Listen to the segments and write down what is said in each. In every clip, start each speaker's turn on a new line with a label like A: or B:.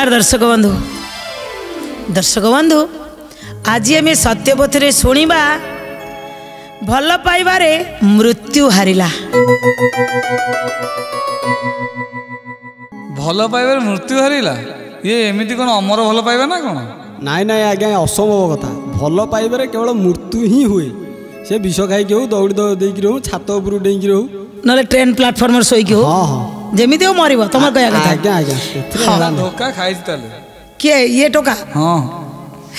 A: নমস্কার দর্শক বন্ধু দর্শক বন্ধু আজি আমি সত্যপথরে শুণবা ଭଲ ପାଇବାରେ ମୃତ୍ୟୁ ହାରିଲା
B: ଭଲ ପାଇବାରେ ମୃତ୍ୟୁ ହାରିଲା ଇଏ ଏମିତି କ'ଣ ଅମର ଭଲ ପାଇବା ନା କ'ଣ
C: ନାଇଁ ନାଇଁ ଆଜ୍ଞା ଅସମ୍ଭବ କଥା ଭଲ ପାଇବାରେ କେବଳ ମୃତ୍ୟୁ ହିଁ ହୁଏ ସେ ବିଷ ଖାଇକି ହଉ ଦୌଡ଼ି ଦେଇକି ରହୁ ଛାତ ଉପରୁ ଡେଇଁକି ରହୁ
A: ନହେଲେ ଟ୍ରେନ୍ ପ୍ଲାଟଫର୍ମରେ ଶୋଇକି ହଉ
C: ହଁ ହଁ जेमिते ओ मारिबो
A: तमर
C: गया कथा
B: आ गया गया
A: हां धोका खाइस
B: तले
A: के
C: ये टोका हां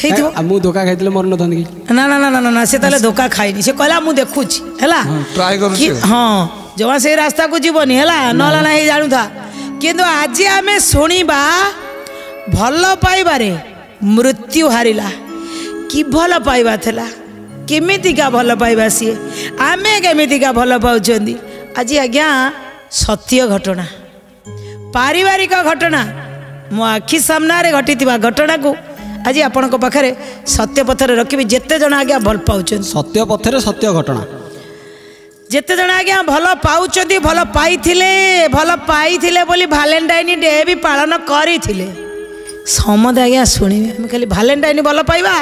C: हेतो मु धोका
A: खाइतले मरन थन कि ना ना ना ना ना से तले धोका खाइनी से कहला
B: मु देखु छी
A: हैला
B: ट्राई
A: करू छी हां जवा से रास्ता कुछ जीवो नी हैला नला नाही जानु था किंतु आज मृत्यु हारा कि भल पाइबा केमिका भल पाइबा सी आम केमिका भल पाँच आज आज्ञा ସତ୍ୟ ଘଟଣା ପାରିବାରିକ ଘଟଣା ମୋ ଆଖି ସାମ୍ନାରେ ଘଟିଥିବା ଘଟଣାକୁ ଆଜି ଆପଣଙ୍କ ପାଖରେ ସତ୍ୟ ପଥରେ ରଖିବି ଯେତେ ଜଣ ଆଜ୍ଞା ଭଲ ପାଉଛନ୍ତି
C: ସତ୍ୟ ପଥରେ ସତ୍ୟ ଘଟଣା
A: ଯେତେ ଜଣ ଆଜ୍ଞା ଭଲ ପାଉଛନ୍ତି ଭଲ ପାଇଥିଲେ ଭଲ ପାଇଥିଲେ ବୋଲି ଭାଲେଣ୍ଟାଇନ୍ ଡେ ବି ପାଳନ କରିଥିଲେ ସମସ୍ତେ ଆଜ୍ଞା ଶୁଣିବେ ଆମେ ଖାଲି ଭାଲେଣ୍ଟାଇନ୍ ଭଲ ପାଇବା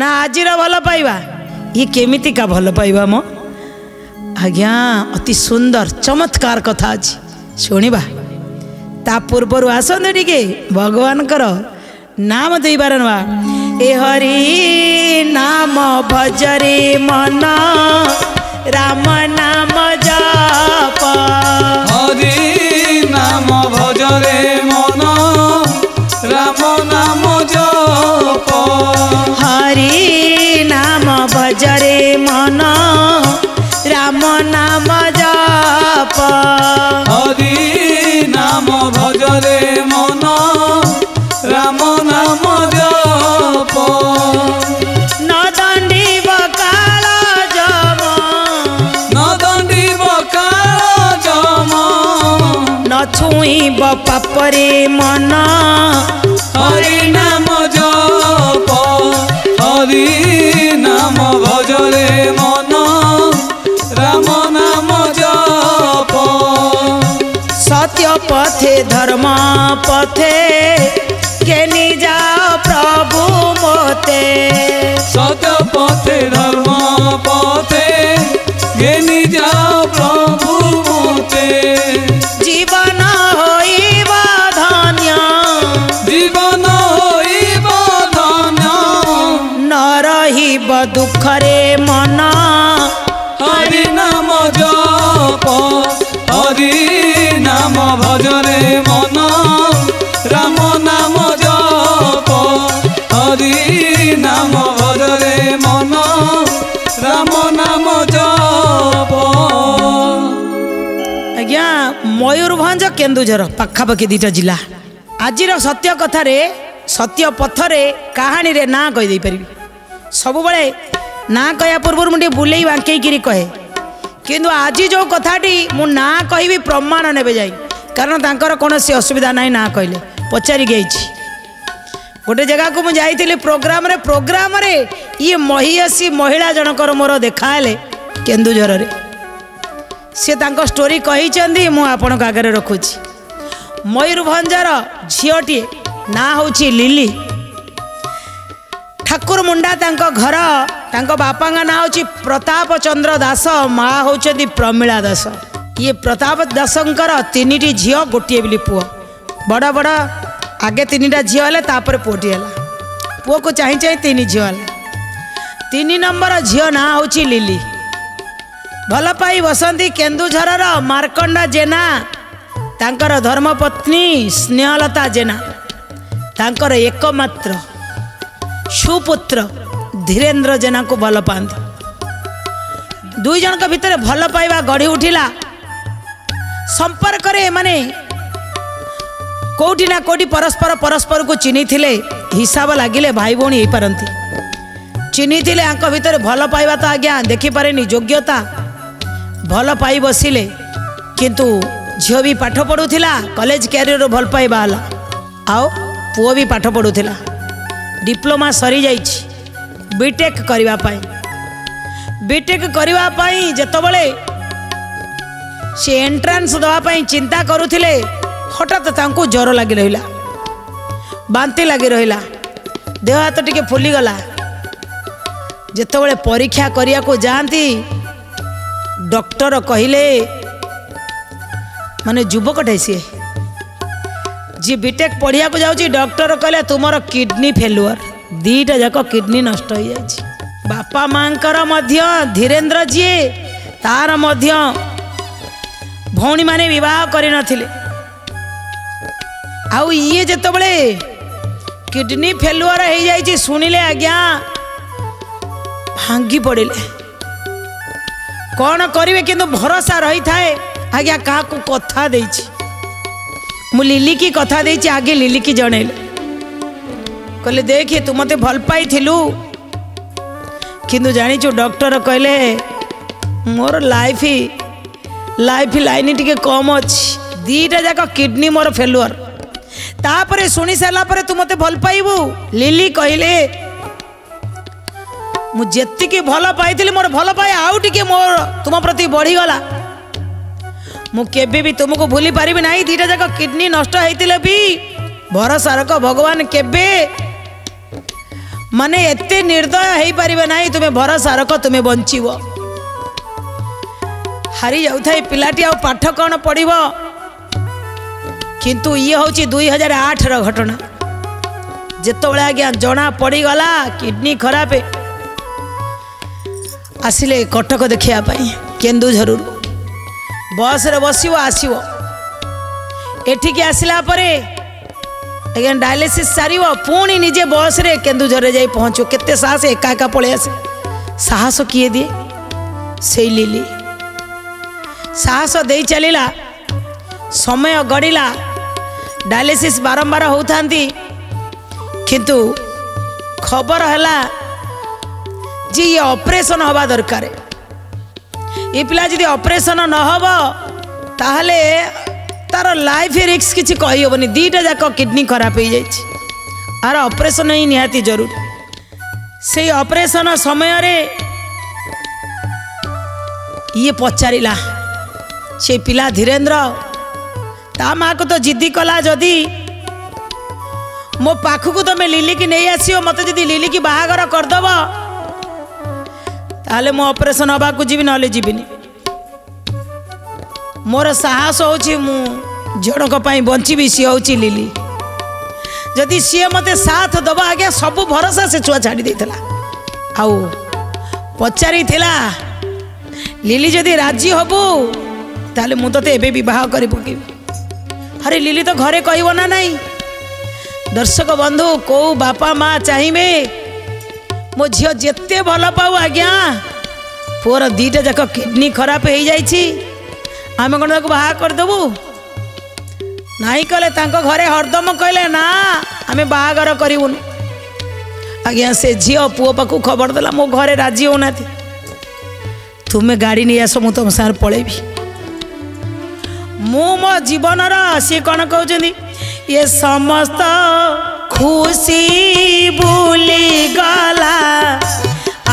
A: ନା ଆଜିର ଭଲ ପାଇବା ଇଏ କେମିତିକା ଭଲ ପାଇବା ମ ଆଜ୍ଞା ଅତି ସୁନ୍ଦର ଚମତ୍କାର କଥା ଅଛି ଶୁଣିବା ତା ପୂର୍ବରୁ ଆସନ୍ତୁ ଟିକେ ଭଗବାନଙ୍କର ନାମ ଦେଇବାର ନବା ଏ ହରି ନାମ ଭଜରେ ମନ ରାମ ନାମ ଜପ
B: ହରି ନାମ ଭଜରେ ମନ ରାମ ନାମ ଜପ
A: ହରି ନାମ ଭଜରେ ମନ রাম
B: নাম জপ হরি নাম
A: ভজরে মন রাম নাম
B: জপ নদণ্ডিব পাপরে মন হরি নাম জপ হরি নাম ভজরে
A: মন পথে ধর্ম পথে কেনি যাও প্রভু মতে
B: সত পথে ধর্ম পথে কেনি যাও প্রভু মতে
A: জীবন হইব ধন্য
B: জীবন হইব ধন্য
A: ন রহিব দুঃখ କେନ୍ଦୁଝର ପାଖାପାଖି ଦୁଇଟା ଜିଲ୍ଲା ଆଜିର ସତ୍ୟ କଥାରେ ସତ୍ୟ ପଥରେ କାହାଣୀରେ ନାଁ କହିଦେଇପାରିବି ସବୁବେଳେ ନାଁ କହିବା ପୂର୍ବରୁ ମୁଁ ଟିକେ ବୁଲେଇ ବାଙ୍କେଇକିରି କହେ କିନ୍ତୁ ଆଜି ଯେଉଁ କଥାଟି ମୁଁ ନାଁ କହିବି ପ୍ରମାଣ ନେବେ ଯାଇ କାରଣ ତାଙ୍କର କୌଣସି ଅସୁବିଧା ନାହିଁ ନାଁ କହିଲେ ପଚାରିକି ଯାଇଛି ଗୋଟେ ଜାଗାକୁ ମୁଁ ଯାଇଥିଲି ପ୍ରୋଗ୍ରାମରେ ପ୍ରୋଗ୍ରାମରେ ଇଏ ମହିଆସୀ ମହିଳା ଜଣଙ୍କର ମୋର ଦେଖା ହେଲେ କେନ୍ଦୁଝରରେ तांको स्टोरी म आपणको आग्रह रकु मयुरभर झियोटी ना हौ लिली ठाकुर तांको घर तांको बापा ना हौँ प्रताप चंद्र दास मान्छ प्रमिला दास ये प्रताप दास गोटे बि पू बड़ा बड़ा आगे तिन झिला पूटि होला पो कुन झिउ तिन नम्बर झिनाउँछ लिली ଭଲ ପାଇ ବସନ୍ତି କେନ୍ଦୁଝରର ମାର୍କଣ୍ଡ ଜେନା ତାଙ୍କର ଧର୍ମପତ୍ନୀ ସ୍ନେହଲତା ଜେନା ତାଙ୍କର ଏକମାତ୍ର ସୁପୁତ୍ର ଧୀରେନ୍ଦ୍ର ଜେନାଙ୍କୁ ଭଲ ପାଆନ୍ତି ଦୁଇ ଜଣଙ୍କ ଭିତରେ ଭଲ ପାଇବା ଗଢ଼ି ଉଠିଲା ସମ୍ପର୍କରେ ଏମାନେ କେଉଁଠି ନା କେଉଁଠି ପରସ୍ପର ପରସ୍ପରକୁ ଚିହ୍ନିଥିଲେ ହିସାବ ଲାଗିଲେ ଭାଇ ଭଉଣୀ ହେଇପାରନ୍ତି ଚିହ୍ନିଥିଲେ ଆଙ୍କ ଭିତରେ ଭଲ ପାଇବା ତ ଆଜ୍ଞା ଦେଖିପାରେନି ଯୋଗ୍ୟତା ଭଲ ପାଇ ବସିଲେ କିନ୍ତୁ ଝିଅ ବି ପାଠ ପଢ଼ୁଥିଲା କଲେଜ କ୍ୟାରିୟର ଭଲ ପାଇ ବାହାରିଲା ଆଉ ପୁଅ ବି ପାଠ ପଢ଼ୁଥିଲା ଡିପ୍ଲୋମା ସରିଯାଇଛି ବିଟେକ୍ କରିବା ପାଇଁ ବିଟେକ୍ କରିବା ପାଇଁ ଯେତେବେଳେ ସେ ଏଣ୍ଟ୍ରାନ୍ସ ଦେବା ପାଇଁ ଚିନ୍ତା କରୁଥିଲେ ହଠାତ୍ ତାଙ୍କୁ ଜ୍ୱର ଲାଗି ରହିଲା ବାନ୍ତି ଲାଗି ରହିଲା ଦେହ ହାତ ଟିକେ ଫୁଲିଗଲା ଯେତେବେଳେ ପରୀକ୍ଷା କରିବାକୁ ଯାଆନ୍ତି ଡକ୍ଟର କହିଲେ ମାନେ ଯୁବକଟେ ସିଏ ଯିଏ ବିଟେକ୍ ପଢ଼ିବାକୁ ଯାଉଛି ଡକ୍ଟର କହିଲେ ତୁମର କିଡ଼ନୀ ଫେଲୁଅର୍ ଦୁଇଟା ଯାକ କିଡ଼ନୀ ନଷ୍ଟ ହୋଇଯାଇଛି ବାପା ମାଆଙ୍କର ମଧ୍ୟ ଧୀରେନ୍ଦ୍ର ଯିଏ ତାର ମଧ୍ୟ ଭଉଣୀମାନେ ବିବାହ କରିନଥିଲେ ଆଉ ଇଏ ଯେତେବେଳେ କିଡ଼ନୀ ଫେଲୁଅର୍ ହୋଇଯାଇଛି ଶୁଣିଲେ ଆଜ୍ଞା ଭାଙ୍ଗି ପଡ଼ିଲେ କ'ଣ କରିବେ କିନ୍ତୁ ଭରସା ରହିଥାଏ ଆଜ୍ଞା କାହାକୁ କଥା ଦେଇଛି ମୁଁ ଲିଲିକି କଥା ଦେଇଛି ଆଗେ ଲିଲିକି ଜଣେଇଲେ କହିଲେ ଦେଖେ ତୁ ମୋତେ ଭଲ ପାଇଥିଲୁ କିନ୍ତୁ ଜାଣିଛୁ ଡକ୍ଟର କହିଲେ ମୋର ଲାଇଫ ଲାଇଫ ଲାଇନ୍ ଟିକେ କମ୍ ଅଛି ଦୁଇଟା ଯାକ କିଡ଼ନୀ ମୋର ଫେଲୁଅର୍ ତାପରେ ଶୁଣି ସାରିଲା ପରେ ତୁ ମୋତେ ଭଲ ପାଇବୁ ଲିଲି କହିଲେ ମୁଁ ଯେତିକି ଭଲ ପାଇଥିଲି ମୋର ଭଲ ପାଏ ଆଉ ଟିକେ ମୋର ତୁମ ପ୍ରତି ବଢ଼ିଗଲା ମୁଁ କେବେ ବି ତୁମକୁ ଭୁଲି ପାରିବି ନାହିଁ ଦୁଇଟା ଯାକ କିଡ଼ନୀ ନଷ୍ଟ ହେଇଥିଲେ ବି ଭରସାରକ ଭଗବାନ କେବେ ମାନେ ଏତେ ନିର୍ଦ୍ଦୟ ହେଇପାରିବେ ନାହିଁ ତୁମେ ଭରସାରକ ତୁମେ ବଞ୍ଚିବ ହାରି ଯାଉଥାଏ ପିଲାଟି ଆଉ ପାଠ କ'ଣ ପଢ଼ିବ କିନ୍ତୁ ଇଏ ହେଉଛି ଦୁଇ ହଜାର ଆଠର ଘଟଣା ଯେତେବେଳେ ଆଜ୍ଞା ଜଣା ପଡ଼ିଗଲା କିଡ଼ନୀ ଖରାପ आसिले कटक देखापी केन्दूर रु बस बस आसव एटिक आसला अगर सर पुणी निजे बस रे केन्दूर जाए पहुँचो के साहस एका एका पलि आसे साहस किए दिए से लिली साहस दे चल समय गड़ा डायलिसिस बारंबार होती कि खबर है ଯେ ଇଏ ଅପରେସନ୍ ହେବା ଦରକାର ଏ ପିଲା ଯଦି ଅପରେସନ୍ ନ ହେବ ତାହେଲେ ତାର ଲାଇଫ୍ ରିକ୍ସ କିଛି କହିହେବନି ଦୁଇଟା ଯାକ କିଡ଼ନୀ ଖରାପ ହେଇଯାଇଛି ଆର ଅପରେସନ୍ ହିଁ ନିହାତି ଜରୁରୀ ସେଇ ଅପରେସନ୍ ସମୟରେ ଇଏ ପଚାରିଲା ସେ ପିଲା ଧୀରେନ୍ଦ୍ର ତା ମାଆକୁ ତ ଜିଦ୍ଦି କଲା ଯଦି ମୋ ପାଖକୁ ତୁମେ ଲିଲିକି ନେଇ ଆସିବ ମୋତେ ଯଦି ଲିଲିକି ବାହାଘର କରିଦେବ आले म अपरेसन हाकु नै मोर साहस हौँ जणको पनि बन्छबि सि हौ लिली जति सि मते साथ दबा आज सबै भरोसा छाडिदिलाउ पचारी थिए लि राजी हबु त म तह गरि पके हरे लि त घर कहाँ नै दर्शक बन्धु कोपा चाहिँ ମୋ ଝିଅ ଯେତେ ଭଲ ପାଉ ଆଜ୍ଞା ପୁଅର ଦୁଇଟା ଯାକ କିଡ଼ନୀ ଖରାପ ହେଇଯାଇଛି ଆମେ କ'ଣ ତାକୁ ବାହା କରିଦେବୁ ନାଇଁ କହିଲେ ତାଙ୍କ ଘରେ ହରଦମ କହିଲେ ନା ଆମେ ବାହାଘର କରିବୁନି ଆଜ୍ଞା ସେ ଝିଅ ପୁଅ ପାଖକୁ ଖବର ଦେଲା ମୋ ଘରେ ରାଜି ହେଉନାହାନ୍ତି ତୁମେ ଗାଡ଼ି ନେଇ ଆସ ମୁଁ ତୁମ ସାଙ୍ଗରେ ପଳେଇବି ମୁଁ ମୋ ଜୀବନର ସିଏ କ'ଣ କହୁଛନ୍ତି ଏ
B: ସମସ୍ତ খুশি বুলি গলা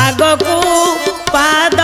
B: আগকু
A: পাদ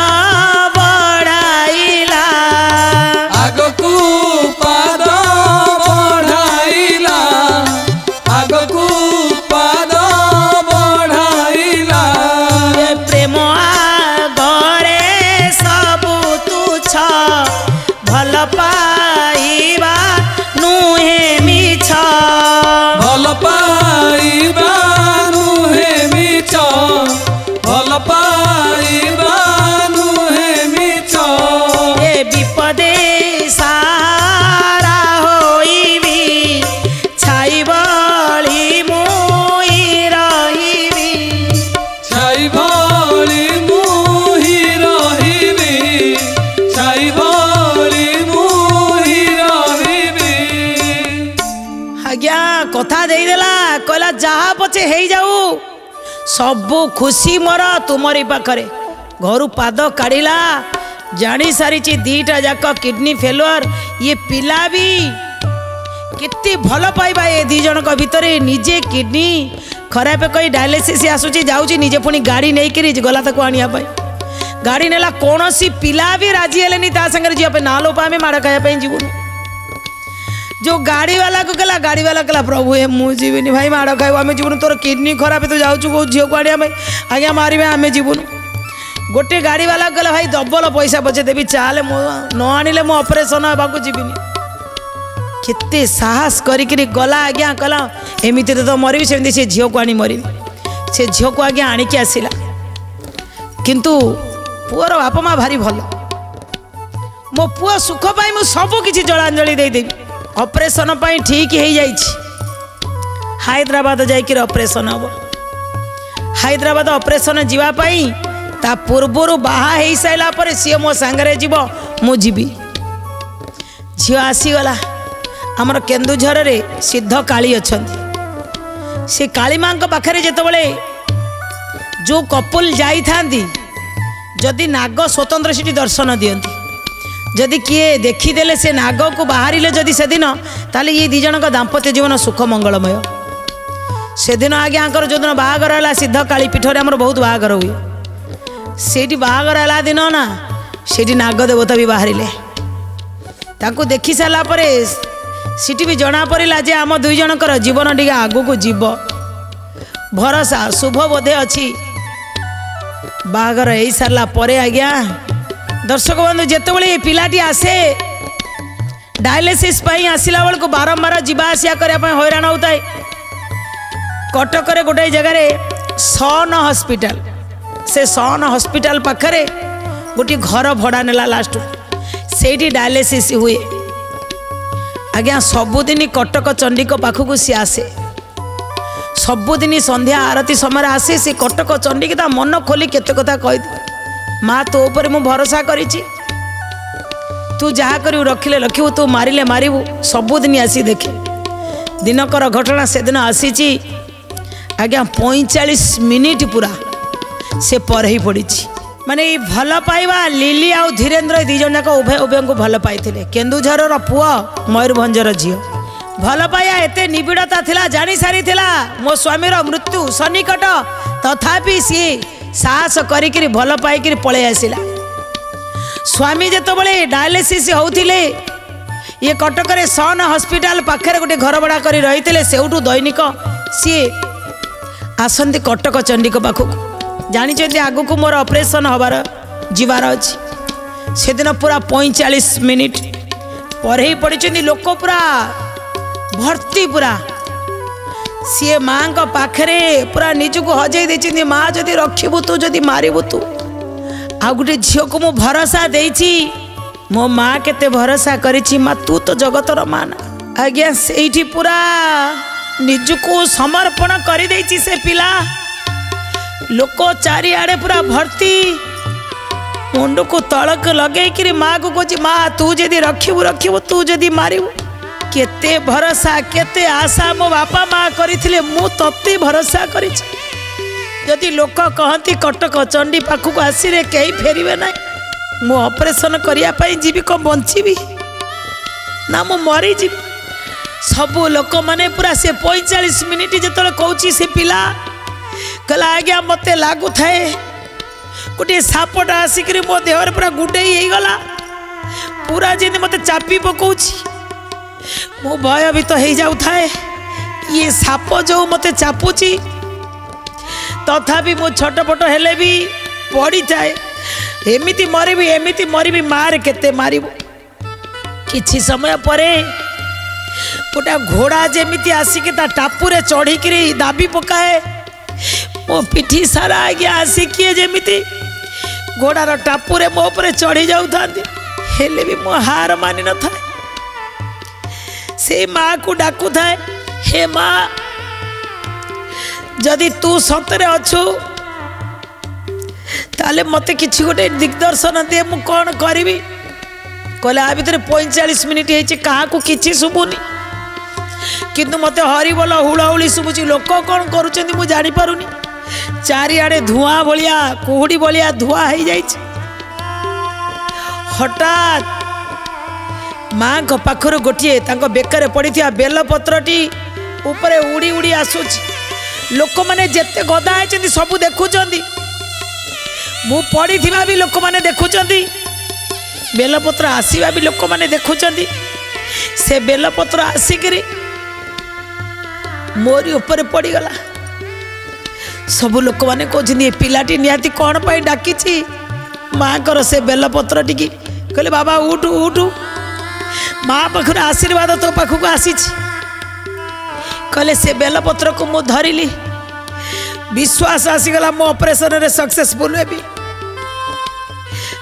A: কথা ଦେଇଦେଲା କହିଲା ଯାହା ପଛେ ହେଇଯାଉ ସବୁ ଖୁସି ମୋର ତୁମରି ପାଖରେ ଘରୁ ପାଦ କାଢ଼ିଲା ଜାଣି ସାରିଛି ଦୁଇଟା ଯାକ କିଡ଼ନୀ ଫେଲୁଅର୍ ଇଏ ପିଲା ବି କେତେ ଭଲ ପାଇବା ଏ ଦୁଇ ଜଣଙ୍କ ଭିତରେ ନିଜେ କିଡ଼ନୀ ଖରାପ କହି ଡାଇଲିସିସ୍ ଆସୁଛି ଯାଉଛି ନିଜେ ପୁଣି ଗାଡ଼ି ନେଇକିରି ଗଲା ତାକୁ ଆଣିବା ପାଇଁ ଗାଡ଼ି ନେଲା କୌଣସି ପିଲା ବି ରାଜି ହେଲେନି ତା ସାଙ୍ଗରେ ଯିବା ପାଇଁ ନା ଲୋପା ଆମେ ମାଡ଼ ଖାଇବା ପାଇଁ ଯିବୁନି जो गाड़ी वाला को कला गाड़ी वाला कला प्रभु हे मु भाई माड़ खाइबु आम जीवन तोर किडनी खराब तो जाऊँ कौ झील को आने आज्ञा मारे आम जीवन गोटे गाड़ी वाला कहला भाई डबल पैसा पचे देवी चाहे मु न आने मु अपरेसन होगा जीवन के साहस करी गला आज्ञा कला एमती तो मरबी से झील को आनी मरबी से झील को आज्ञा आणिकी आसला कितु पुअर बापमा भारी भल मो पु सुख पाई मुझे सबकि जलांजलि देदेवी অপরেসন পাই ঠিক হয়ে যাইছি হায়দ্রাবাদ যাইকি অপরেসন হব হায়দ্রাবাদ অপরেসন যা তা পূর্বর বাহা হয়ে সারা পরে সি মো সাংরে যাব মু যাবি ঝিও আসিগলা আমার কেন্দুঝরের সিদ্ধ কালী অনেক সে কালীমাঙ্ক পাখে যেতবে যে কপুল যাই যদি নাগ স্বতন্ত্র সেটি দর্শন দিকে ଯଦି କିଏ ଦେଖିଦେଲେ ସେ ନାଗକୁ ବାହାରିଲେ ଯଦି ସେଦିନ ତାହେଲେ ଇଏ ଦୁଇ ଜଣଙ୍କ ଦାମ୍ପତ୍ୟ ଜୀବନ ସୁଖ ମଙ୍ଗଳମୟ ସେଦିନ ଆଜ୍ଞା ଆଙ୍କର ଯେଉଁଦିନ ବାହାଘର ହେଲା ସିଦ୍ଧ କାଳୀ ପୀଠରେ ଆମର ବହୁତ ବାହାଘର ହୁଏ ସେଇଠି ବାହାଘର ହେଲା ଦିନ ନା ସେଇଠି ନାଗ ଦେବତା ବି ବାହାରିଲେ ତାଙ୍କୁ ଦେଖି ସାରିଲା ପରେ ସେଠି ବି ଜଣାପଡ଼ିଲା ଯେ ଆମ ଦୁଇ ଜଣଙ୍କର ଜୀବନ ଟିକେ ଆଗକୁ ଯିବ ଭରସା ଶୁଭ ବୋଧେ ଅଛି ବାହାଘର ହେଇସାରିଲା ପରେ ଆଜ୍ଞା ଦର୍ଶକ ବନ୍ଧୁ ଯେତେବେଳେ ଏ ପିଲାଟି ଆସେ ଡାଇଲିସିସ୍ ପାଇଁ ଆସିଲା ବେଳକୁ ବାରମ୍ବାର ଯିବା ଆସିବା କରିବା ପାଇଁ ହଇରାଣ ହେଉଥାଏ କଟକରେ ଗୋଟାଏ ଜାଗାରେ ସନ ହସ୍ପିଟାଲ ସେ ସନ ହସ୍ପିଟାଲ ପାଖରେ ଗୋଟିଏ ଘର ଭଡ଼ା ନେଲା ଲାଷ୍ଟକୁ ସେଇଠି ଡାଇଲିସିସ୍ ହୁଏ ଆଜ୍ଞା ସବୁଦିନ କଟକ ଚଣ୍ଡୀଙ୍କ ପାଖକୁ ସିଏ ଆସେ ସବୁଦିନ ସନ୍ଧ୍ୟା ଆରତୀ ସମୟରେ ଆସେ ସେ କଟକ ଚଣ୍ଡୀକି ତା ମନ ଖୋଲି କେତେ କଥା କହିଥିଲେ ମା ତୋ ଉପରେ ମୁଁ ଭରସା କରିଛି ତୁ ଯାହା କରିବୁ ରଖିଲେ ରଖିବୁ ତୁ ମାରିଲେ ମାରିବୁ ସବୁଦିନ ଆସି ଦେଖେ ଦିନକର ଘଟଣା ସେଦିନ ଆସିଛି ଆଜ୍ଞା ପଇଁଚାଳିଶ ମିନିଟ୍ ପୁରା ସେ ପରେଇ ପଡ଼ିଛି ମାନେ ଏଇ ଭଲ ପାଇବା ଲିଲି ଆଉ ଧୀରେନ୍ଦ୍ର ଦୁଇ ଜଣ ଯାକ ଉଭୟ ଉଭୟଙ୍କୁ ଭଲ ପାଇଥିଲେ କେନ୍ଦୁଝରର ପୁଅ ମୟୂରଭଞ୍ଜର ଝିଅ ଭଲ ପାଇବା ଏତେ ନିବିଡ଼ତା ଥିଲା ଜାଣିସାରିଥିଲା ମୋ ସ୍ୱାମୀର ମୃତ୍ୟୁ ସନ୍ନିକଟ ତଥାପି ସିଏ ସାହସ କରିକିରି ଭଲ ପାଇକିରି ପଳାଇ ଆସିଲା ସ୍ୱାମୀ ଯେତେବେଳେ ଡାଏଲିସିସ୍ ହେଉଥିଲେ ଇଏ କଟକରେ ସନ୍ ହସ୍ପିଟାଲ ପାଖରେ ଗୋଟେ ଘର ଭଡ଼ା କରି ରହିଥିଲେ ସେଉଠୁ ଦୈନିକ ସିଏ ଆସନ୍ତି କଟକ ଚଣ୍ଡୀଙ୍କ ପାଖକୁ ଜାଣିଛନ୍ତି ଆଗକୁ ମୋର ଅପରେସନ୍ ହେବାର ଯିବାର ଅଛି ସେଦିନ ପୁରା ପଇଁଚାଳିଶ ମିନିଟ୍ ପରେ ପଡ଼ିଛନ୍ତି ଲୋକ ପୁରା ଭର୍ତ୍ତି ପୁରା ସିଏ ମାଆଙ୍କ ପାଖରେ ପୁରା ନିଜକୁ ହଜେଇ ଦେଇଛନ୍ତି ମା ଯଦି ରଖିବୁ ତୁ ଯଦି ମାରିବୁ ତୁ ଆଉ ଗୋଟେ ଝିଅକୁ ମୁଁ ଭରସା ଦେଇଛି ମୋ ମା କେତେ ଭରସା କରିଛି ମା ତୁ ତ ଜଗତର ମା ନା ଆଜ୍ଞା ସେଇଠି ପୁରା ନିଜକୁ ସମର୍ପଣ କରିଦେଇଛି ସେ ପିଲା ଲୋକ ଚାରିଆଡ଼େ ପୁରା ଭର୍ତ୍ତି ମୁଣ୍ଡକୁ ତଳକୁ ଲଗେଇକିରି ମାଆକୁ କହୁଛି ମା ତୁ ଯଦି ରଖିବୁ ରଖିବୁ ତୁ ଯଦି ମାରିବୁ केते भरोसा केत आशा मपा मारसा गरिदि लोक कहन्ति कटक चण्डी पाखु आसि केही फेरबे नै म अपरेसन गरेको बन्छबि नरिजि सबु लोक मैले पुरा से पैँचास मिनट कि पिला मते लाग सापटा आसिक मो देहर पूरा गुडै हैगला पुरा जे म चापि पकाउँछ मो भय भी तो ये साप जो मत चापुची तथा तो मो छोटपट हेले भी पड़ी जाए एमती मरबी एमती मरबि मारे के मार कि समय पर गोटा घोड़ा जमी आसिक टापुर चढ़ीक दाबी पकाए मो पिठी सारा आगे आसिक घोड़ार टापुर मोपे चढ़ी जाऊ भी मो हार मानि न था ସେ ମାଆକୁ ଡାକୁଥାଏ ହେ ମା ଯଦି ତୁ ସତରେ ଅଛୁ ତାହେଲେ ମୋତେ କିଛି ଗୋଟେ ଦିଗ୍ଦର୍ଶନ ଦିଏ ମୁଁ କ'ଣ କରିବି କହିଲେ ଆ ଭିତରେ ପଇଁଚାଳିଶ ମିନିଟ୍ ହେଇଛି କାହାକୁ କିଛି ଶୁଭୁନି କିନ୍ତୁ ମୋତେ ହରିବୋଲ ହୁଳହୁଳି ଶୁଭୁଛି ଲୋକ କ'ଣ କରୁଛନ୍ତି ମୁଁ ଜାଣିପାରୁନି ଚାରିଆଡ଼େ ଧୂଆଁ ଭଳିଆ କୁହୁଡ଼ି ଭଳିଆ ଧୂଆଁ ହେଇଯାଇଛି ହଠାତ୍ ମାଆଙ୍କ ପାଖରୁ ଗୋଟିଏ ତାଙ୍କ ବେକରେ ପଡ଼ିଥିବା ବେଲପତ୍ରଟି ଉପରେ ଉଡ଼ି ଉଡ଼ି ଆସୁଛି ଲୋକମାନେ ଯେତେ ଗଦା ହେଇଛନ୍ତି ସବୁ ଦେଖୁଛନ୍ତି ମୁଁ ପଡ଼ିଥିବା ବି ଲୋକମାନେ ଦେଖୁଛନ୍ତି ବେଲପତ୍ର ଆସିବା ବି ଲୋକମାନେ ଦେଖୁଛନ୍ତି ସେ ବେଲପତ୍ର ଆସିକିରି ମୋରି ଉପରେ ପଡ଼ିଗଲା ସବୁ ଲୋକମାନେ କହୁଛନ୍ତି ଏ ପିଲାଟି ନିହାତି କ'ଣ ପାଇଁ ଡାକିଛି ମାଆଙ୍କର ସେ ବେଲପତ୍ରଟିକି କହିଲେ ବାବା ଉଠୁ ଉଠୁ ମା ପାଖରୁ ଆଶୀର୍ବାଦ ତୋ ପାଖକୁ ଆସିଛି କହିଲେ ସେ ବେଲପତ୍ରକୁ ମୁଁ ଧରିଲି ବିଶ୍ୱାସ ଆସିଗଲା ମୁଁ ଅପରେସନରେ ସକ୍ସେସଫୁଲ୍ ହେବି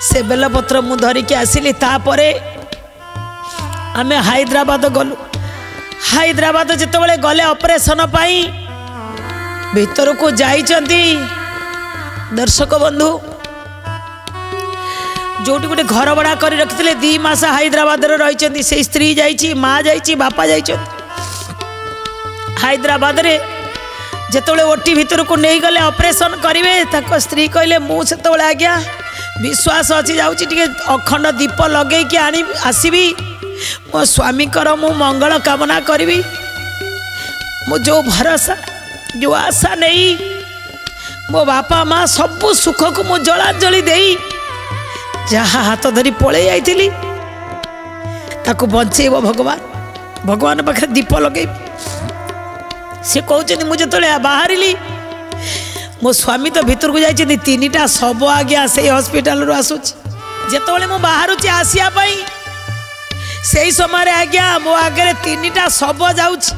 A: ସେ ବେଲପତ୍ର ମୁଁ ଧରିକି ଆସିଲି ତାପରେ ଆମେ ହାଇଦ୍ରାବାଦ ଗଲୁ ହାଇଦ୍ରାବାଦ ଯେତେବେଳେ ଗଲେ ଅପରେସନ୍ ପାଇଁ ଭିତରକୁ ଯାଇଛନ୍ତି ଦର୍ଶକ ବନ୍ଧୁ ଯେଉଁଠି ଗୋଟେ ଘର ଭଡ଼ା କରି ରଖିଥିଲେ ଦୁଇ ମାସ ହାଇଦ୍ରାବାଦରେ ରହିଛନ୍ତି ସେଇ ସ୍ତ୍ରୀ ଯାଇଛି ମା ଯାଇଛି ବାପା ଯାଇଛନ୍ତି ହାଇଦ୍ରାବାଦରେ ଯେତେବେଳେ ଓଟି ଭିତରକୁ ନେଇଗଲେ ଅପରେସନ୍ କରିବେ ତାଙ୍କ ସ୍ତ୍ରୀ କହିଲେ ମୁଁ ସେତେବେଳେ ଆଜ୍ଞା ବିଶ୍ୱାସ ଅଛି ଯାଉଛି ଟିକେ ଅଖଣ୍ଡ ଦୀପ ଲଗେଇକି ଆଣି ଆସିବି ମୋ ସ୍ୱାମୀଙ୍କର ମୁଁ ମଙ୍ଗଳ କାମନା କରିବି ମୁଁ ଯେଉଁ ଭରସା ଯେଉଁ ଆଶା ନେଇ ମୋ ବାପା ମା' ସବୁ ସୁଖକୁ ମୁଁ ଜଳାଞ୍ଜଳି ଦେଇ ଯାହା ହାତ ଧରି ପଳେଇ ଯାଇଥିଲି ତାକୁ ବଞ୍ଚେଇବ ଭଗବାନ ଭଗବାନ ପାଖରେ ଦୀପ ଲଗେଇବି ସେ କହୁଛନ୍ତି ମୁଁ ଯେତେବେଳେ ବାହାରିଲି ମୋ ସ୍ୱାମୀ ତ ଭିତରକୁ ଯାଇଛନ୍ତି ତିନିଟା ଶବ ଆଜ୍ଞା ସେଇ ହସ୍ପିଟାଲରୁ ଆସୁଛି ଯେତେବେଳେ ମୁଁ ବାହାରୁଛି ଆସିବା ପାଇଁ ସେଇ ସମୟରେ ଆଜ୍ଞା ମୋ ଆଗରେ ତିନିଟା ଶବ ଯାଉଛି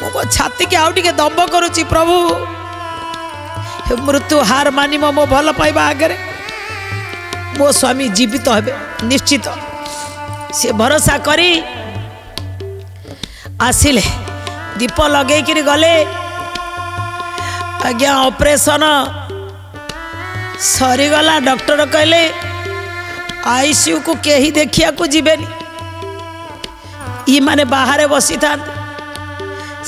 A: ମୁଁ ମୋ ଛାତିକି ଆଉ ଟିକେ ଦମ୍ବ କରୁଛି ପ୍ରଭୁ ମୃତ୍ୟୁ ହାର ମାନିବ ମୋ ଭଲ ପାଇବା ଆଗରେ ମୋ ସ୍ୱାମୀ ଜୀବିତ ହେବେ ନିଶ୍ଚିତ ସେ ଭରସା କରି ଆସିଲେ ଦୀପ ଲଗେଇକିରି ଗଲେ ଆଜ୍ଞା ଅପରେସନ୍ ସରିଗଲା ଡକ୍ଟର କହିଲେ ଆଇସିୟୁକୁ କେହି ଦେଖିବାକୁ ଯିବେନି ଇମାନେ ବାହାରେ ବସିଥାନ୍ତି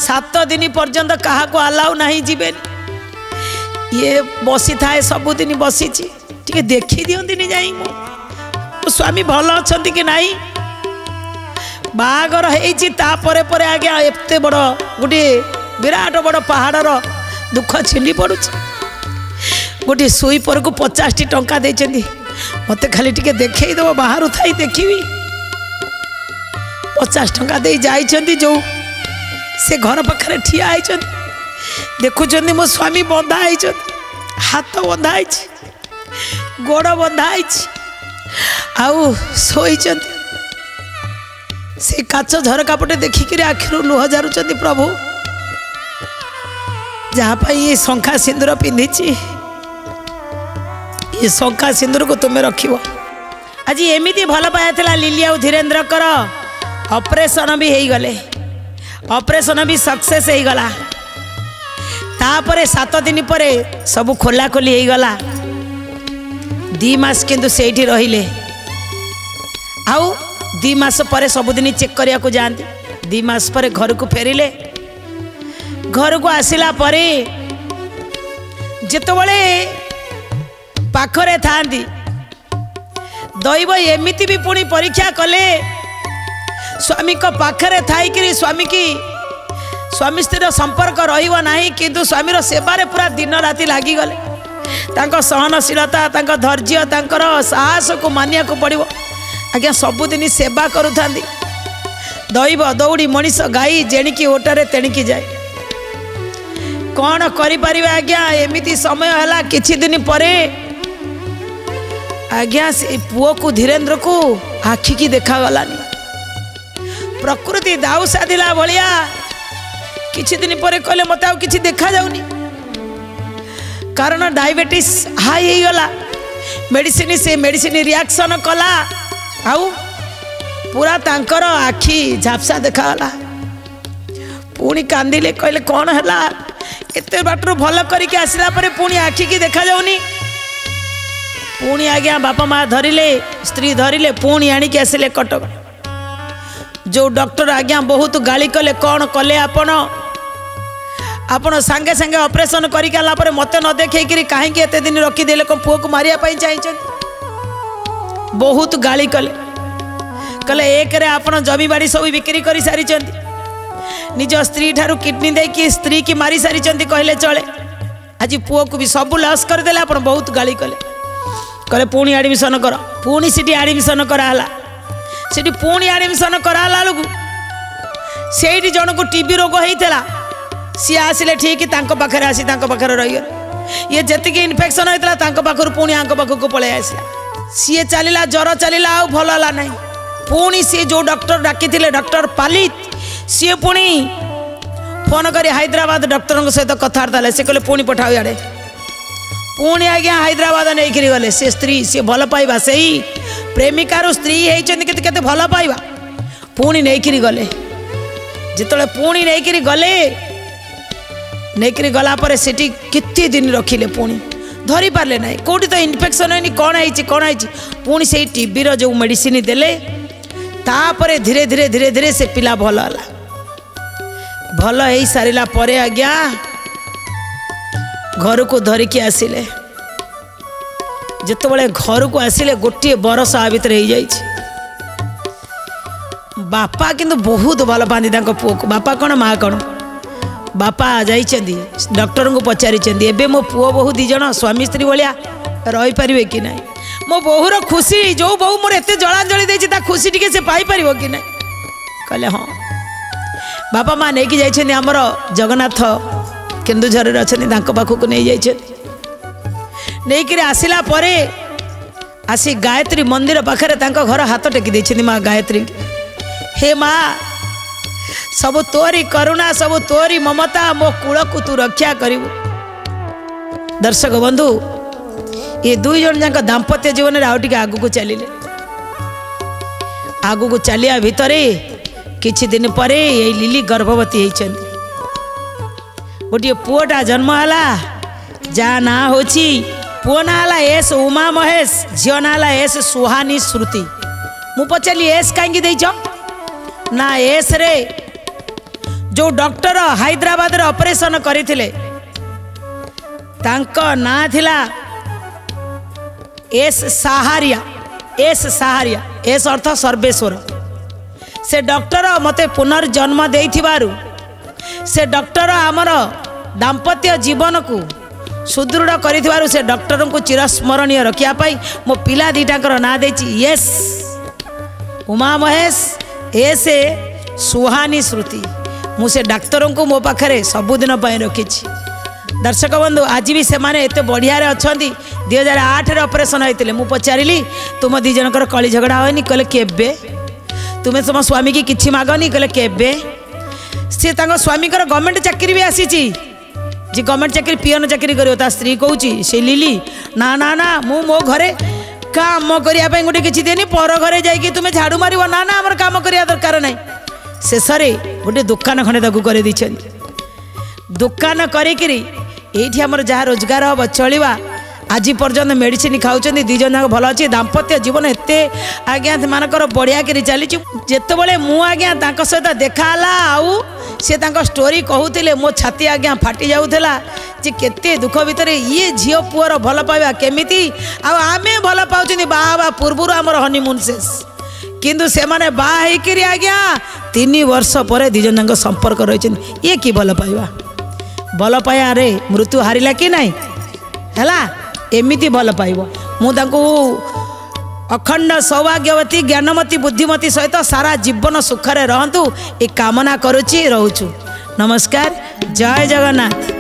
A: ସାତ ଦିନ ପର୍ଯ୍ୟନ୍ତ କାହାକୁ ଆଲାଉ ନାହିଁ ଯିବେନି ଇଏ ବସିଥାଏ ସବୁଦିନ ବସିଛି ଟିକେ ଦେଖି ଦିଅନ୍ତିନି ଯାଇ ମୁଁ ମୋ ସ୍ୱାମୀ ଭଲ ଅଛନ୍ତି କି ନାହିଁ ବାହାଘର ହେଇଛି ତାପରେ ପରେ ଆଜ୍ଞା ଏତେ ବଡ଼ ଗୋଟିଏ ବିରାଟ ବଡ଼ ପାହାଡ଼ର ଦୁଃଖ ଛିଣ୍ଡି ପଡ଼ୁଛି ଗୋଟିଏ ସୁଇ ପରକୁ ପଚାଶଟି ଟଙ୍କା ଦେଇଛନ୍ତି ମୋତେ ଖାଲି ଟିକେ ଦେଖେଇଦେବ ବାହାରୁ ଥାଇ ଦେଖିବି ପଚାଶ ଟଙ୍କା ଦେଇ ଯାଇଛନ୍ତି ଯେଉଁ ସେ ଘର ପାଖରେ ଠିଆ ହେଇଛନ୍ତି ଦେଖୁଛନ୍ତି ମୋ ସ୍ୱାମୀ ବନ୍ଧା ହେଇଛନ୍ତି ହାତ ବନ୍ଧା ହେଇଛି ଗୋଡ଼ ବନ୍ଧା ହେଇଛି ଆଉ ଶୋଇଛନ୍ତି ସେ କାଚ ଝରକା ପଟେ ଦେଖିକିରି ଆଖିରୁ ଲୁହ ଜାରୁଛନ୍ତି ପ୍ରଭୁ ଯାହା ପାଇଁ ଏ ଶଙ୍ଖା ସିନ୍ଦୁର ପିନ୍ଧିଛି ଏ ଶଙ୍ଖା ସିନ୍ଦୁରକୁ ତୁମେ ରଖିବ ଆଜି ଏମିତି ଭଲ ପାଇବା ଥିଲା ଲିଲି ଆଉ ଧୀରେନ୍ଦ୍ରଙ୍କର ଅପରେସନ ବି ହେଇଗଲେ ଅପରେସନ ବି ସକ୍ସେସ୍ ହେଇଗଲା ତାପରେ ସାତ ଦିନ ପରେ ସବୁ ଖୋଲାଖୋଲି ହେଇଗଲା ଦୁଇ ମାସ କିନ୍ତୁ ସେଇଠି ରହିଲେ ଆଉ ଦୁଇ ମାସ ପରେ ସବୁଦିନ ଚେକ୍ କରିବାକୁ ଯାଆନ୍ତି ଦୁଇ ମାସ ପରେ ଘରକୁ ଫେରିଲେ ଘରକୁ ଆସିଲା ପରେ ଯେତେବେଳେ ପାଖରେ ଥାଆନ୍ତି ଦୈବ ଏମିତି ବି ପୁଣି ପରୀକ୍ଷା କଲେ ସ୍ୱାମୀଙ୍କ ପାଖରେ ଥାଇକିରି ସ୍ୱାମୀ କି ସ୍ୱାମୀ ସ୍ତ୍ରୀର ସମ୍ପର୍କ ରହିବ ନାହିଁ କିନ୍ତୁ ସ୍ୱାମୀର ସେବାରେ ପୁରା ଦିନ ରାତି ଲାଗିଗଲେ ତାଙ୍କ ସହନଶୀଳତା ତାଙ୍କ ଧୈର୍ଯ୍ୟ ତାଙ୍କର ସାହସକୁ ମାନିବାକୁ ପଡ଼ିବ ଆଜ୍ଞା ସବୁଦିନ ସେବା କରୁଥାନ୍ତି ଦୈବ ଦୌଡ଼ି ମଣିଷ ଗାଈ ଜେଣିକି ଓଟାରେ ତେଣିକି ଯାଏ କ'ଣ କରିପାରିବେ ଆଜ୍ଞା ଏମିତି ସମୟ ହେଲା କିଛି ଦିନ ପରେ ଆଜ୍ଞା ସେ ପୁଅକୁ ଧୀରେନ୍ଦ୍ରକୁ ଆଖିକି ଦେଖାଗଲାନି ପ୍ରକୃତି ଦାଉସାଧିଲା ଭଳିଆ କିଛି ଦିନ ପରେ କହିଲେ ମୋତେ ଆଉ କିଛି ଦେଖାଯାଉନି कारण डायबेटिस हाई गला मेडिसिन से मेडिसिन रिएक्शन कला आउ पूरा तांकर आखि झापसा देखाला पुणी कांदिले कहले कौन है एत बाटर भल कर आसला पुणी की देखा जाऊनि पुणी आज्ञा बापा माँ धरले स्त्री धरले पुणी आणिक आसिले कटक जो डॉक्टर आज्ञा बहुत गाली कले कौन कले आपण ଆପଣ ସାଙ୍ଗେ ସାଙ୍ଗେ ଅପରେସନ୍ କରିଗଲା ପରେ ମୋତେ ନ ଦେଖେଇକିରି କାହିଁକି ଏତେ ଦିନ ରଖିଦେଲେ କ'ଣ ପୁଅକୁ ମାରିବା ପାଇଁ ଚାହିଁଛନ୍ତି ବହୁତ ଗାଳି କଲେ କହିଲେ ଏକରେ ଆପଣ ଜମିବାଡ଼ି ସବୁ ବିକ୍ରି କରିସାରିଛନ୍ତି ନିଜ ସ୍ତ୍ରୀ ଠାରୁ କିଡ଼ନୀ ଦେଇକି ସ୍ତ୍ରୀକି ମାରିସାରିଛନ୍ତି କହିଲେ ଚଳେ ଆଜି ପୁଅକୁ ବି ସବୁ ଲସ୍ କରିଦେଲେ ଆପଣ ବହୁତ ଗାଳି କଲେ କହିଲେ ପୁଣି ଆଡ଼ମିସନ୍ କର ପୁଣି ସେଠି ଆଡ଼ମିସନ୍ କରାହେଲା ସେଠି ପୁଣି ଆଡ଼ମିସନ୍ କରାହେଲା ବେଳକୁ ସେଇଠି ଜଣକୁ ଟିବି ରୋଗ ହେଇଥିଲା सी आसिले ठीक तांको पाखरे आसी तांको पाखरे ये जेतिकी इनफेक्शन होता पाखर पुणी आंक पाखक पलि आसला सी चलला ज्वर चलला आ भल है ना पुणी सी जो डक्टर डाकी डॉक्टर पालित सी पुणी फोन कर हाइद्राद डक्टर सहित कथबार्ता से कहे कहले पुणी पठाओ इे पुणी आज्ञा हाइद्राबाद नहीं गले से स्त्री सी भल पाइबा से ही प्रेमिकार स्त्री होते भल पाइबा पुणी नहीं गले जो पुणी नहीं गले ନେଇକିରି ଗଲା ପରେ ସେଠି କେତେ ଦିନ ରଖିଲେ ପୁଣି ଧରିପାରିଲେ ନାହିଁ କେଉଁଠି ତ ଇନଫେକ୍ସନ୍ ହେଇନି କ'ଣ ହେଇଛି କ'ଣ ହେଇଛି ପୁଣି ସେଇ ଟିବିର ଯେଉଁ ମେଡ଼ିସିନ୍ ଦେଲେ ତାପରେ ଧୀରେ ଧୀରେ ଧୀରେ ଧୀରେ ସେ ପିଲା ଭଲ ହେଲା ଭଲ ହେଇସାରିଲା ପରେ ଆଜ୍ଞା ଘରକୁ ଧରିକି ଆସିଲେ ଯେତେବେଳେ ଘରକୁ ଆସିଲେ ଗୋଟିଏ ବରଷ ଆ ଭିତରେ ହେଇଯାଇଛି ବାପା କିନ୍ତୁ ବହୁତ ଭଲ ପାଆନ୍ତି ତାଙ୍କ ପୁଅକୁ ବାପା କ'ଣ ମା' କ'ଣ ବାପା ଯାଇଛନ୍ତି ଡକ୍ଟରଙ୍କୁ ପଚାରିଛନ୍ତି ଏବେ ମୋ ପୁଅ ବୋହୁ ଦୁଇ ଜଣ ସ୍ୱାମୀ ସ୍ତ୍ରୀ ଭଳିଆ ରହିପାରିବେ କି ନାହିଁ ମୋ ବୋହୁର ଖୁସି ଯେଉଁ ବୋହୁ ମୋର ଏତେ ଜଳାଞ୍ଜଳି ଦେଇଛି ତା ଖୁସି ଟିକେ ସେ ପାଇପାରିବ କି ନାହିଁ କହିଲେ ହଁ ବାପା ମା ନେଇକି ଯାଇଛନ୍ତି ଆମର ଜଗନ୍ନାଥ କେନ୍ଦୁଝରରେ ଅଛନ୍ତି ତାଙ୍କ ପାଖକୁ ନେଇଯାଇଛନ୍ତି ନେଇକିରି ଆସିଲା ପରେ ଆସି ଗାୟତ୍ରୀ ମନ୍ଦିର ପାଖରେ ତାଙ୍କ ଘର ହାତ ଟେକି ଦେଇଛନ୍ତି ମା ଗାୟତ୍ରୀ ହେ ମା सब तोरी करुणा सब तोरी ममता मो कूल को तू रक्षा कर दर्शक बंधु ये जन जाक दाम्पत्य जीवन आगे को चल आग को चलिया भितर किदिन पर लिली गर्भवती है गोटे पुओटा जन्म है जा ना हो पुना एस उमा महेश झील एस सुहानी श्रुति मु पचारि एस कहीं ना एस रे ଯେଉଁ ଡକ୍ଟର ହାଇଦ୍ରାବାଦରେ ଅପରେସନ୍ କରିଥିଲେ ତାଙ୍କ ନାଁ ଥିଲା S Saharia S Saharia S ଅର୍ଥ ସର୍ବେଶ୍ୱର ସେ ଡକ୍ଟର ମୋତେ ପୁନର୍ଜନ୍ମ ଦେଇଥିବାରୁ ସେ ଡକ୍ଟର ଆମର ଦାମ୍ପତ୍ୟ ଜୀବନକୁ ସୁଦୃଢ଼ କରିଥିବାରୁ ସେ ଡକ୍ଟରଙ୍କୁ ଚିରସ୍ମରଣୀୟ ରଖିବା ପାଇଁ ମୋ ପିଲା ଦୁଇଟାଙ୍କର ନାଁ ଦେଇଛି ୟେସ୍ ଉମା ମହେଶ ଏସ୍ ସୁହାନି ଶ୍ରୁତି ମୁଁ ସେ ଡାକ୍ତରଙ୍କୁ ମୋ ପାଖରେ ସବୁଦିନ ପାଇଁ ରଖିଛି ଦର୍ଶକ ବନ୍ଧୁ ଆଜି ବି ସେମାନେ ଏତେ ବଢ଼ିଆରେ ଅଛନ୍ତି ଦୁଇ ହଜାର ଆଠରେ ଅପରେସନ୍ ହୋଇଥିଲେ ମୁଁ ପଚାରିଲି ତୁମ ଦୁଇ ଜଣଙ୍କର କଳି ଝଗଡ଼ା ହୋଇନି କହିଲେ କେବେ ତୁମେ ତୁମ ସ୍ୱାମୀକି କିଛି ମାଗନି କହିଲେ କେବେ ସିଏ ତାଙ୍କ ସ୍ୱାମୀଙ୍କର ଗଭର୍ଣ୍ଣମେଣ୍ଟ ଚାକିରି ବି ଆସିଛି ଯେ ଗଭର୍ଣ୍ଣମେଣ୍ଟ ଚାକିରି ପିଅନ ଚାକିରି କରିବ ତା ସ୍ତ୍ରୀ କହୁଛି ସେ ଲିଲି ନା ନା ନା ମୁଁ ମୋ ଘରେ କାମ କରିବା ପାଇଁ ଗୋଟେ କିଛି ଦିଏନି ପର ଘରେ ଯାଇକି ତୁମେ ଝାଡ଼ୁ ମାରିବ ନା ନା ଆମର କାମ କରିବା ଦରକାର ନାହିଁ ଶେଷରେ ଗୋଟେ ଦୋକାନ ଖଣ୍ଡେ ତାକୁ କରେଇ ଦେଇଛନ୍ତି ଦୋକାନ କରିକିରି ଏଇଠି ଆମର ଯାହା ରୋଜଗାର ହେବ ଚଳିବା ଆଜି ପର୍ଯ୍ୟନ୍ତ ମେଡ଼ିସିନ ଖାଉଛନ୍ତି ଦୁଇ ଜଣ ଯାକ ଭଲ ଅଛି ଦାମ୍ପତ୍ୟ ଜୀବନ ଏତେ ଆଜ୍ଞା ସେମାନଙ୍କର ବଢ଼ିଆକିରି ଚାଲିଛି ଯେତେବେଳେ ମୁଁ ଆଜ୍ଞା ତାଙ୍କ ସହିତ ଦେଖା ହେଲା ଆଉ ସେ ତାଙ୍କ ଷ୍ଟୋରି କହୁଥିଲେ ମୋ ଛାତି ଆଜ୍ଞା ଫାଟି ଯାଉଥିଲା ଯେ କେତେ ଦୁଃଖ ଭିତରେ ଇଏ ଝିଅ ପୁଅର ଭଲ ପାଇବା କେମିତି ଆଉ ଆମେ ଭଲ ପାଉଛନ୍ତି ବାହା ହେବା ପୂର୍ବରୁ ଆମର ହନିମୁନ୍ ଶେଷ କିନ୍ତୁ ସେମାନେ ବାହା ହେଇକିରି ଆଜ୍ଞା তিন বর্ষ পরে দুজন যাক সম্পর্ক রয়েছেন ইয়ে কি ভাল পাইবা ভাল পাইবারে মৃত্যু হারিলা কি নাই হেলা এমিতি ভাল পাইব মু তাঁকু অখণ্ড সৌভাগ্যবতী জ্ঞানমতী বুদ্ধিমতী সহিত সারা জীবন সুখে রহতু এ কামনা করুছি রহুছু নমস্কার জয় জগন্নাথ